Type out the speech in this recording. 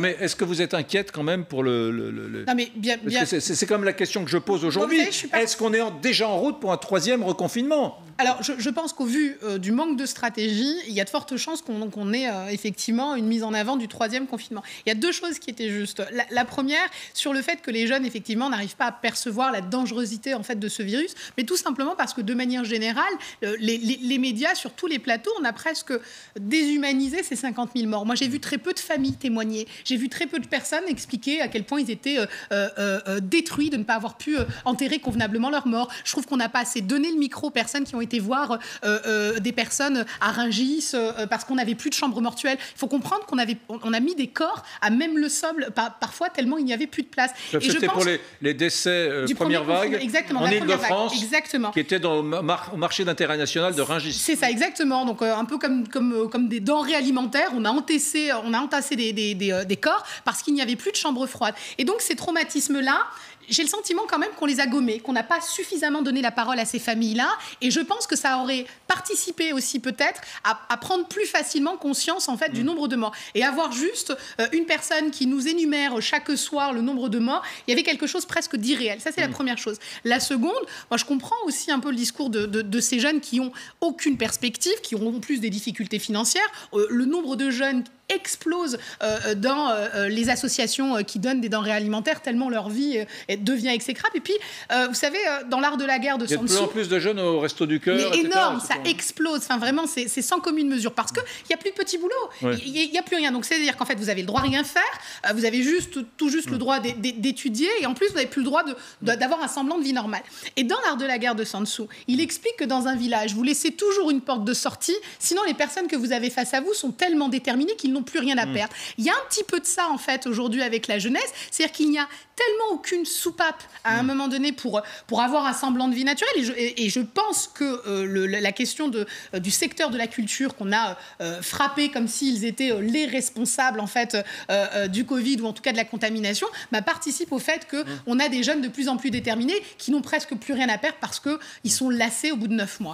mais est-ce que vous êtes inquiète quand même pour le... Non mais bien... bien... C'est quand même la question que je pose aujourd'hui. Est-ce qu'on est déjà en route pour un troisième reconfinement? Alors, je, pense qu'au vu euh, du manque de stratégie, il y a de fortes chances qu'on ait euh, effectivement une mise en avant du troisième confinement. Il y a deux choses qui étaient justes. La, première, sur le fait que les jeunes, effectivement, n'arrivent pas à percevoir la dangerosité en fait de ce virus, mais tout simplement parce que de manière générale, euh, les, médias, sur tous les plateaux, on a presque déshumanisé ces 50 000 morts. Moi, j'ai vu très peu de familles témoigner. J'ai vu très peu de personnes expliquer à quel point ils étaient détruits de ne pas avoir pu enterrer convenablement leurs morts. Je trouve qu'on n'a pas assez donné le micro aux personnes qui ont été voir euh, euh, des personnes à Rungis euh, parce qu'on n'avait plus de chambre mortuelle. Il faut comprendre qu'on avait, on a mis des corps à même le sol parfois tellement il n'y avait plus de place. C'était pour les, décès du première vague exactement, en Ile-de-France, exactement. qui était dans le au marché d'intérêt national de Rungis. C'est ça, exactement. Donc un peu comme, comme, comme des denrées alimentaires, on a entassé, on a entassé des, des, des corps parce qu'il n'y avait plus de chambre froide. Et donc ces traumatismes-là, j'ai le sentiment quand même qu'on les a gommés, qu'on n'a pas suffisamment donné la parole à ces familles-là. Et je pense que ça aurait participé aussi peut-être à, prendre plus facilement conscience en fait du mm. nombre de morts. Et avoir juste euh, une personne qui nous énumère chaque soir le nombre de morts, il y avait quelque chose presque d'irréel. Ça, c'est la mm. première chose. La seconde, moi je comprends aussi un peu le discours de, ces jeunes qui ont aucune perspective, qui auront plus des difficultés financières. Euh, le nombre de jeunes explose euh, dans euh, les associations euh, qui donnent des denrées alimentaires tellement leur vie devient exécrable. Et puis, vous savez, dans l'art de la guerre de Il y a de plus en plus de jeunes au Resto du Cœur. Mais énorme, ça explose. Enfin, vraiment, c'est sans commune mesure parce qu'il n'y a plus de petits boulots. Il n'y a, plus rien. Donc, c'est-à-dire qu'en fait, vous avez le droit à rien faire. Vous avez juste, tout juste le mm. droit d'étudier. Et en plus, vous n'avez plus le droit d'avoir un semblant de vie normale. Et dans l'art de la guerre de Sansou, il explique que dans un village, vous laissez toujours une porte de sortie. Sinon, les personnes que vous avez face à vous sont tellement déterminées qu'ils n'ont plus rien à mm. perdre. Il y a un petit peu de ça, en fait, aujourd'hui avec la jeunesse. C'est-à-dire qu'il n'y a tellement aucune soupape à un mm. moment donné pour, pour avoir un semblant de vie naturelle. Et je, et, je pense que euh, la question de, euh, du secteur de la culture qu'on a euh, frappé comme s'ils étaient les responsables, en fait, du Covid ou en tout cas de la contamination, bah, participe au fait qu'on mm. on a des jeunes de plus en plus déterminés qui n'ont presque plus rien à perdre parce qu'ils sont lassés au bout de neuf mois.